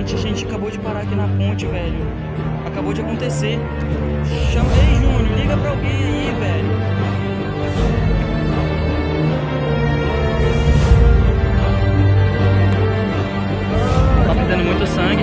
gente, a gente acabou de parar aqui na ponte, velho. Acabou de acontecer. Chamei, Júnior, liga pra alguém aí, velho. Tá perdendo muito sangue.